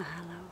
Mahalo.